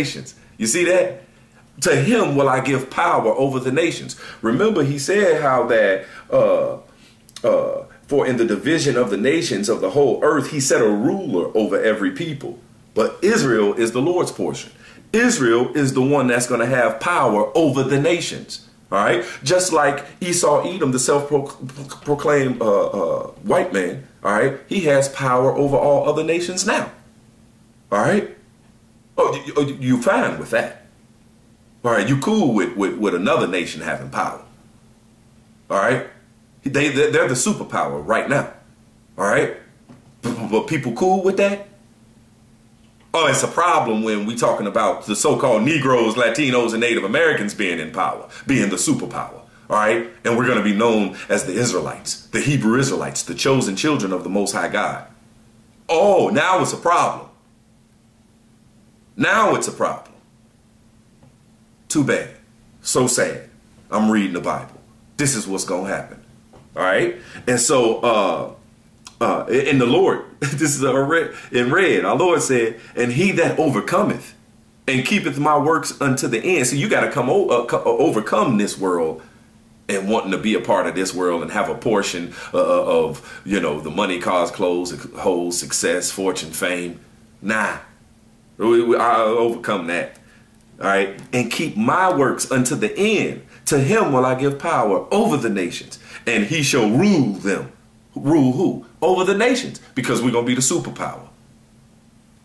nations. You see that? To him will I give power over the nations. Remember, he said how that uh, uh, for in the division of the nations of the whole earth, he set a ruler over every people. But Israel is the Lord's portion. Israel is the one that's going to have power over the nations. All right, just like Esau Edom, the self-proclaimed uh, uh, white man. All right, he has power over all other nations now. All right, oh, you, oh, you fine with that? All right, you cool with, with with another nation having power? All right, they they're the superpower right now. All right, but people cool with that? Oh, it's a problem when we talking about the so-called Negroes, Latinos, and Native Americans being in power, being the superpower. All right, and we're going to be known as the Israelites, the Hebrew Israelites, the chosen children of the Most High God. Oh, now it's a problem. Now it's a problem. Too bad. So sad. I'm reading the Bible. This is what's going to happen. All right, and so uh, uh, in the Lord, this is a red, in red. Our Lord said, "And he that overcometh and keepeth my works unto the end." So you got to come uh, uh, overcome this world and wanting to be a part of this world and have a portion uh, uh of you know the money, cars, clothes, whole success, fortune, fame. Nah, I overcome that. All right, and keep my works unto the end. To him will I give power over the nations, and he shall rule them. Rule who? Over the nations, because we're going to be the superpower.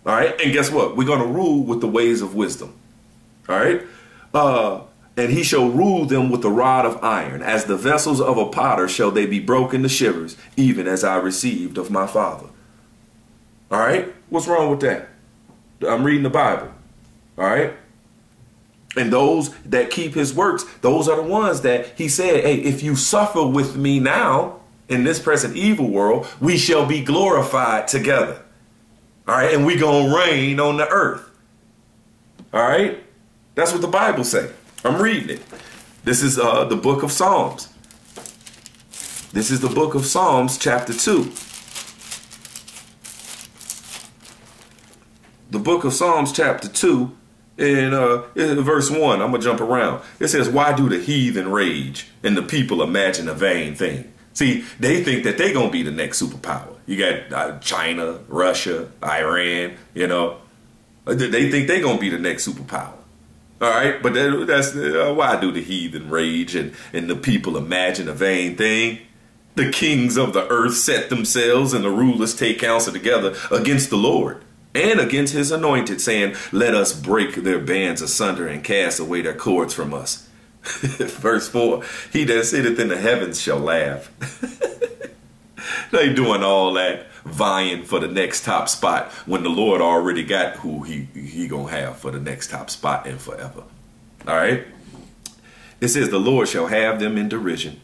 All right. And guess what? We're going to rule with the ways of wisdom. All right. Uh, and he shall rule them with the rod of iron. As the vessels of a potter shall they be broken to shivers, even as I received of my father. All right. What's wrong with that? I'm reading the Bible. All right. And those that keep his works, those are the ones that he said, hey, if you suffer with me now, in this present evil world, we shall be glorified together. All right, and we gonna reign on the earth. All right, that's what the Bible say. I'm reading it. This is uh, the book of Psalms. This is the book of Psalms, chapter two. The book of Psalms, chapter two, in, uh, verse one. I'm gonna jump around. It says, "Why do the heathen rage and the people imagine a vain thing?" See, they think that they're going to be the next superpower. You got uh, China, Russia, Iran, you know. They think they're going to be the next superpower. All right, but that, that's uh, why do the heathen rage and, and the people imagine a vain thing? The kings of the earth set themselves and the rulers take counsel together against the Lord and against his anointed, saying, Let us break their bands asunder and cast away their cords from us. Verse 4 He that sitteth in the heavens shall laugh. they doing all that vying for the next top spot when the Lord already got who he, he gonna have for the next top spot and forever. All right. It says, The Lord shall have them in derision.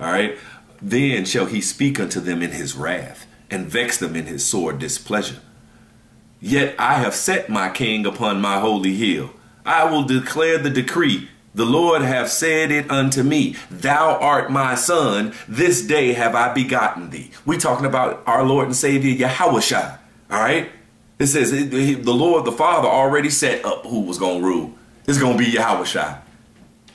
All right. Then shall he speak unto them in his wrath and vex them in his sore displeasure. Yet I have set my king upon my holy hill. I will declare the decree. The Lord hath said it unto me, Thou art my son, this day have I begotten thee. We talking about our Lord and Savior Yahushua. All right? It says the Lord the Father already set up who was going to rule. It's going to be Yahushua.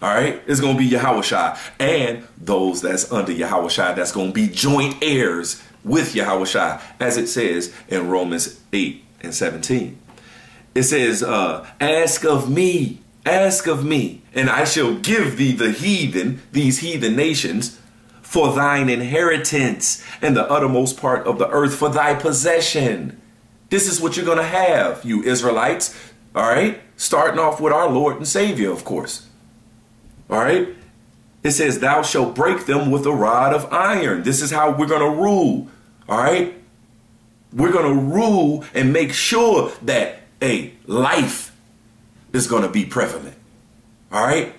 All right? It's going to be Yahushua. And those that's under Yahushua, that's going to be joint heirs with Yahushua, as it says in Romans 8 and 17. It says, uh, Ask of me Ask of me, and I shall give thee the heathen, these heathen nations, for thine inheritance, and the uttermost part of the earth for thy possession. This is what you're going to have, you Israelites. All right? Starting off with our Lord and Savior, of course. All right? It says, Thou shalt break them with a rod of iron. This is how we're going to rule. All right? We're going to rule and make sure that, a life is going to be prevalent. All right?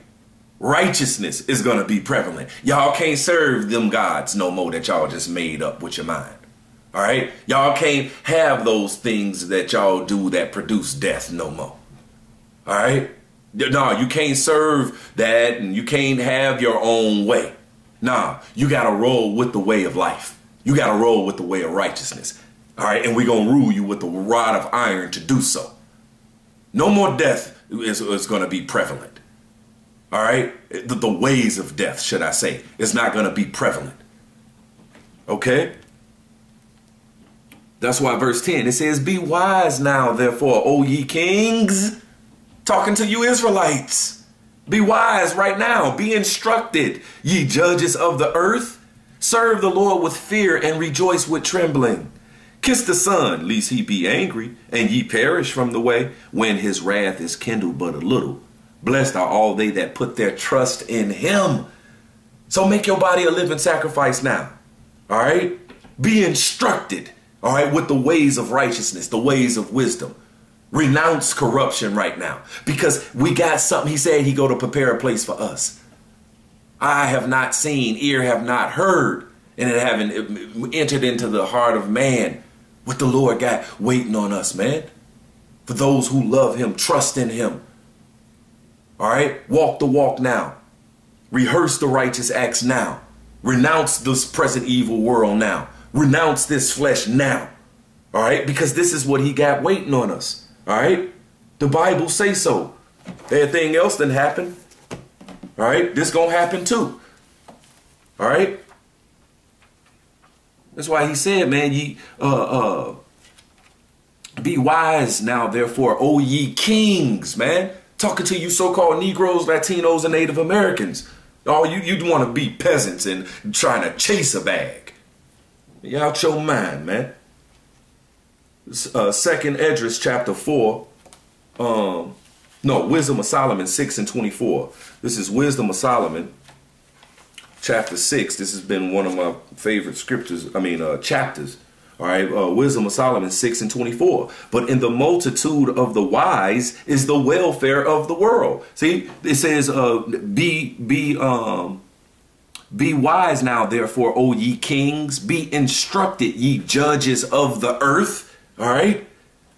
Righteousness is going to be prevalent. Y'all can't serve them gods no more that y'all just made up with your mind. All right? Y'all can't have those things that y'all do that produce death no more. All right? No, you can't serve that and you can't have your own way. Nah, you got to roll with the way of life. You got to roll with the way of righteousness. All right? And we're going to rule you with the rod of iron to do so. No more death is, is going to be prevalent. All right? The, the ways of death, should I say, is not going to be prevalent. Okay? That's why verse 10 it says, Be wise now, therefore, O ye kings, talking to you Israelites. Be wise right now, be instructed, ye judges of the earth. Serve the Lord with fear and rejoice with trembling. Kiss the Son, lest he be angry, and ye perish from the way, when his wrath is kindled but a little. Blessed are all they that put their trust in him. So make your body a living sacrifice now. All right? Be instructed all right, with the ways of righteousness, the ways of wisdom. Renounce corruption right now because we got something. He said he go to prepare a place for us. I have not seen, ear have not heard, and it haven't entered into the heart of man what the Lord got waiting on us, man. For those who love him, trust in him. All right, walk the walk now. Rehearse the righteous acts now. Renounce this present evil world now renounce this flesh now. All right? Because this is what he got waiting on us. All right? The Bible say so. Anything else didn't happen. All right? This going to happen too. All right? That's why he said, man, ye uh uh be wise now, therefore, O ye kings, man. Talking to you so-called Negroes, Latinos, and Native Americans. Oh, you, you want to be peasants and trying to chase a bag. You out your mind, man. Uh, Second Esdras chapter 4. Um, no, Wisdom of Solomon 6 and 24. This is Wisdom of Solomon chapter 6. This has been one of my favorite scriptures, I mean, uh, chapters. All right, uh, Wisdom of Solomon 6 and 24. But in the multitude of the wise is the welfare of the world. See, it says, uh, be, be, um, be wise now, therefore, O ye kings. Be instructed, ye judges of the earth. All right?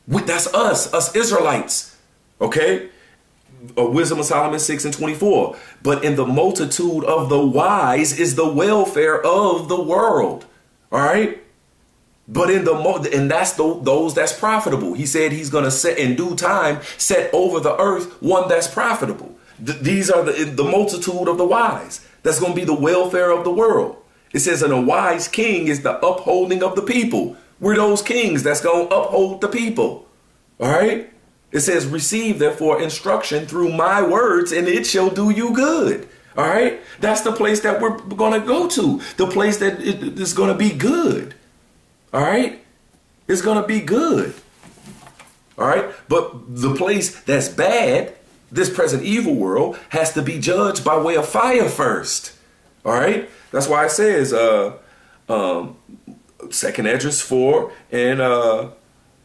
That's us, us Israelites. Okay? Uh, Wisdom of Solomon 6 and 24. But in the multitude of the wise is the welfare of the world. All right? But in the and that's the, those that's profitable. He said he's going to set in due time set over the earth one that's profitable. Th these are the the multitude of the wise that's going to be the welfare of the world. It says, and a wise king is the upholding of the people. We're those kings that's going to uphold the people. All right? It says, receive therefore instruction through my words, and it shall do you good. All right? That's the place that we're going to go to. The place that is going to be good. All right? It's going to be good. All right? But the place that's bad this present evil world has to be judged by way of fire first. All right? That's why it says, uh, um, Second Esdras 4 and uh,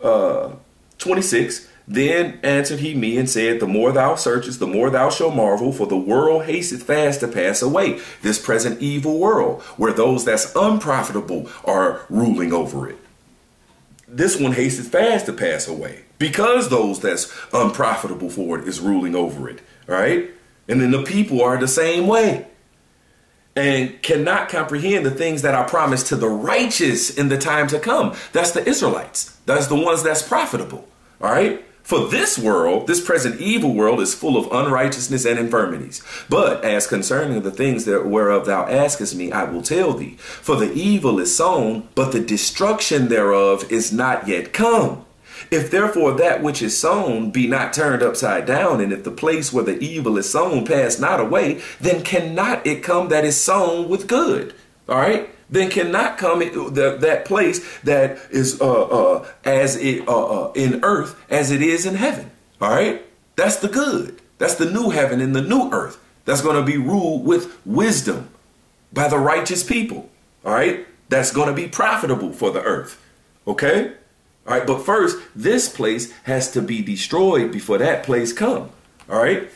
uh, 26. Then answered he me and said, The more thou searchest, the more thou shalt marvel, for the world hasteth fast to pass away. This present evil world, where those that's unprofitable are ruling over it. This one hasteth fast to pass away because those that's unprofitable for it is ruling over it. Right. And then the people are the same way and cannot comprehend the things that are promised to the righteous in the time to come. That's the Israelites. That's the ones that's profitable. All right. For this world, this present evil world is full of unrighteousness and infirmities. But as concerning the things that whereof thou askest me, I will tell thee. For the evil is sown, but the destruction thereof is not yet come. If therefore that which is sown be not turned upside down, and if the place where the evil is sown pass not away, then cannot it come that is sown with good. All right? Then cannot come that, that place that is uh, uh, as it uh, uh, in earth as it is in heaven. All right? That's the good. That's the new heaven and the new earth. That's going to be ruled with wisdom by the righteous people. All right? That's going to be profitable for the earth. Okay? All right, but first, this place has to be destroyed before that place come. All right?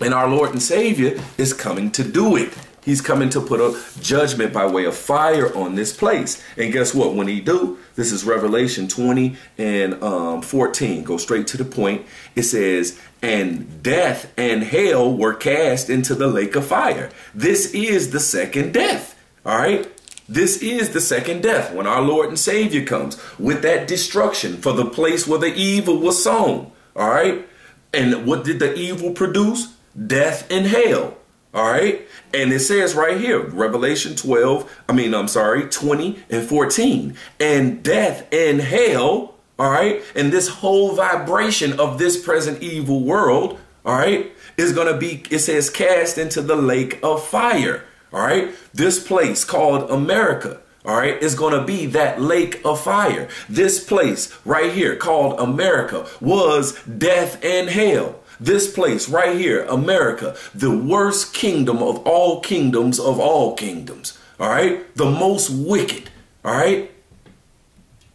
And our Lord and Savior is coming to do it. He's coming to put a judgment by way of fire on this place. And guess what? When he do, this is Revelation 20 and um, 14. Go straight to the point. It says, and death and hell were cast into the lake of fire. This is the second death. All right? This is the second death when our Lord and Savior comes with that destruction for the place where the evil was sown. All right. And what did the evil produce? Death and hell. All right. And it says right here, Revelation 12, I mean, I'm sorry, 20 and 14. And death and hell, all right, and this whole vibration of this present evil world, all right, is going to be, it says, cast into the lake of fire. All right. This place called America all right, is going to be that lake of fire. This place right here called America was death and hell. This place right here, America, the worst kingdom of all kingdoms of all kingdoms. All right, the most wicked. All right,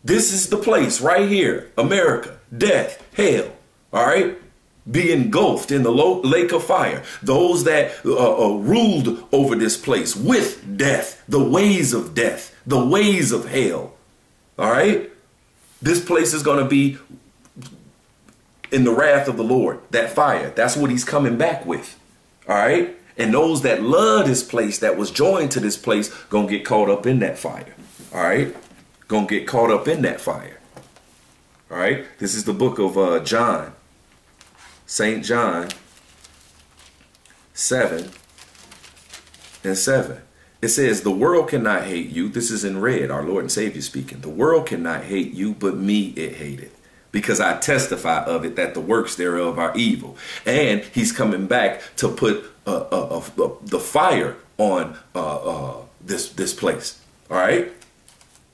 this is the place right here, America, death, hell. All right, be engulfed in the lake of fire. Those that uh, uh, ruled over this place with death, the ways of death, the ways of hell. All right? This place is going to be in the wrath of the Lord, that fire. That's what he's coming back with. All right? And those that love this place, that was joined to this place, going to get caught up in that fire. All right? To get caught up in that fire. All right? This is the book of uh, John St. John 7 and 7. It says, The world cannot hate you. This is in red, our Lord and Savior speaking. The world cannot hate you, but me it hated. Because I testify of it that the works thereof are evil. And he's coming back to put uh, uh, uh, the fire on uh, uh, this, this place. All right?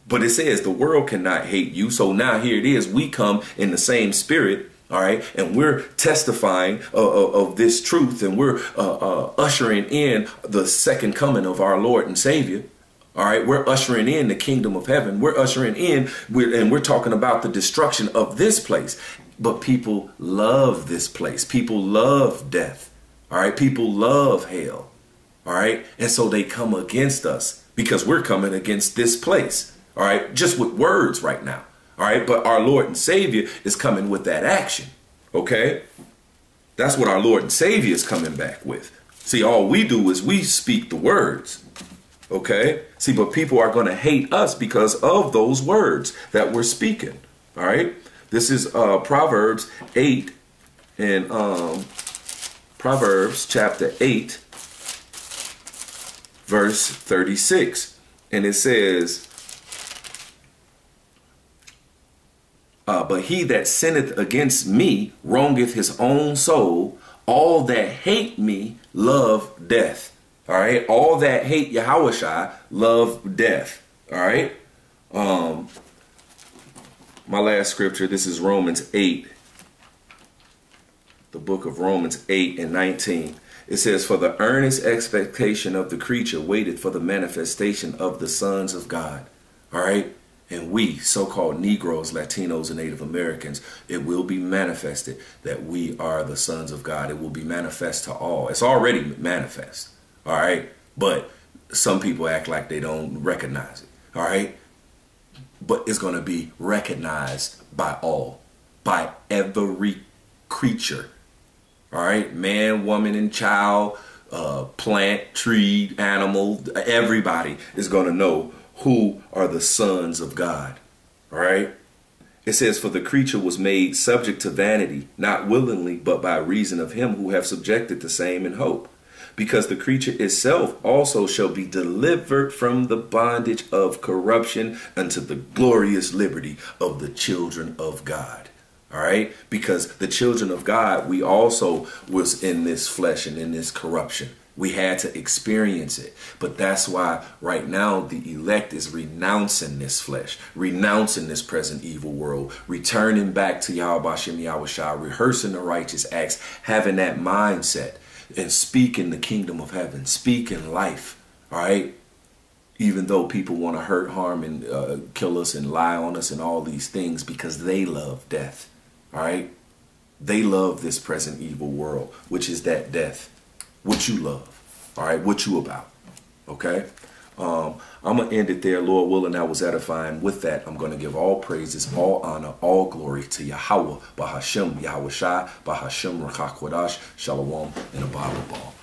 But it says the world cannot hate you. So now here it is. We come in the same spirit all right and we're testifying uh, of this truth and we're ushering in the second coming of our lord and savior all right we're ushering in the kingdom of heaven we're ushering in we're, and we're talking about the destruction of this place but people love this place people love death all right people love hell all right and so they come against us because we're coming against this place all right just with words right now all right, but our Lord and Savior is coming with that action. Okay? That's what our Lord and Savior is coming back with. See, all we do is we speak the words. Okay? See, but people are going to hate us because of those words that we're speaking. All right? This is uh Proverbs 8 and um Proverbs chapter 8 verse 36. And it says, Uh, but he that sinneth against me wrongeth his own soul. All that hate me love death. All right. All that hate Yahushua love death. All right. Um, my last scripture. This is Romans eight. The book of Romans eight and nineteen. It says, For the earnest expectation of the creature waited for the manifestation of the sons of God. All right. And we, so called Negroes, Latinos, and Native Americans, it will be manifested that we are the sons of God. It will be manifest to all. It's already manifest. All right. But some people act like they don't recognize it. All right. But it's going to be recognized by all, by every creature. All right. Man, woman, and child, uh, plant, tree, animal, everybody is going to know who are the sons of God. All right? It says, For the creature was made subject to vanity, not willingly, but by reason of him who have subjected the same in hope. Because the creature itself also shall be delivered from the bondage of corruption unto the glorious liberty of the children of God. All right? Because the children of God, we also was in this flesh and in this corruption. We had to experience it. But that's why right now the elect is renouncing this flesh, renouncing this present evil world, returning back to Yahweh Shem Yahweh rehearsing the righteous acts, having that mindset, and speak in the kingdom of heaven, speak in life. All right? Even though people want to hurt, harm, and uh, kill us and lie on us and all these things because they love death. All right? They love this present evil world, which is that death what you love. All right, what you about. Okay. Um, I'm gonna end it there, Lord willing. That was edifying. With that, I'm gonna give all praises, all honor, all glory to Yahweh, Bahashem, Yahweh Shai, Bahashem, Rakak Shalom, and a Bible ball.